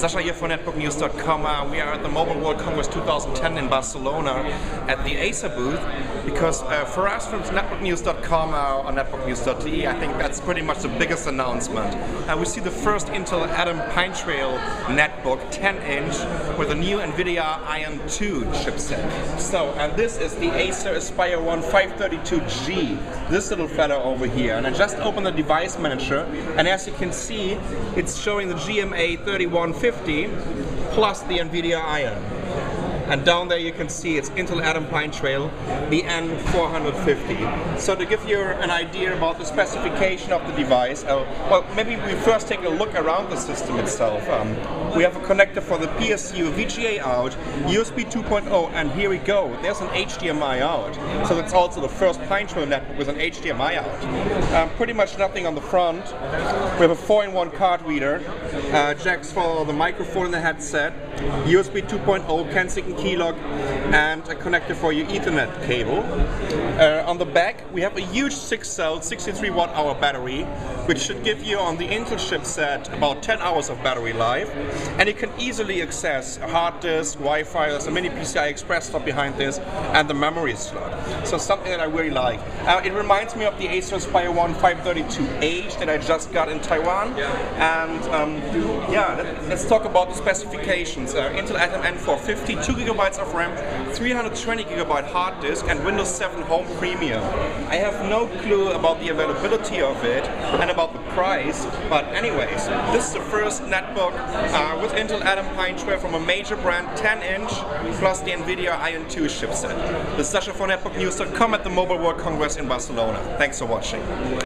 Sasha here for NetbookNews.com. Uh, we are at the Mobile World Congress 2010 in Barcelona at the Acer booth because uh, for us from NetbookNews.com uh, or NetbookNews.de, I think that's pretty much the biggest announcement. Uh, we see the first Intel Atom Pine Trail netbook, 10 inch, with a new NVIDIA Ion 2 chipset. So, and this is the Acer Aspire One 532G, this little fella over here. And I just opened the device manager, and as you can see, it's showing the GMA 3150 plus the NVIDIA Ion. And down there you can see it's Intel Atom Pine Trail, the N450. So to give you an idea about the specification of the device, uh, well, maybe we first take a look around the system itself. Um, we have a connector for the PSU VGA out, USB 2.0, and here we go. There's an HDMI out. So that's also the first Pine Trail netbook with an HDMI out. Um, pretty much nothing on the front. We have a 4-in-1 card reader, uh, jacks for the microphone and the headset, USB 2.0, Kensington keylock and a connector for your Ethernet cable. Uh, on the back we have a huge 6 cell 63 watt hour battery which should give you on the Intel chipset about 10 hours of battery life and you can easily access a hard disk, Wi-Fi, there's a mini PCI Express slot behind this and the memory slot. So something that I really like. Uh, it reminds me of the Acer Aspire One 532H that I just got in Taiwan and um, yeah, let's talk about the specifications. Uh, Intel Atom N450, 2 gigabytes of RAM, 320 gigabyte hard disk, and Windows 7 Home Premium. I have no clue about the availability of it and about the price, but anyways, this is the first netbook uh, with Intel Atom Pine Trail from a major brand, 10 inch, plus the NVIDIA Ion 2 chipset. This is Sasha for NetbookNews.com at the Mobile World Congress in Barcelona. Thanks for watching.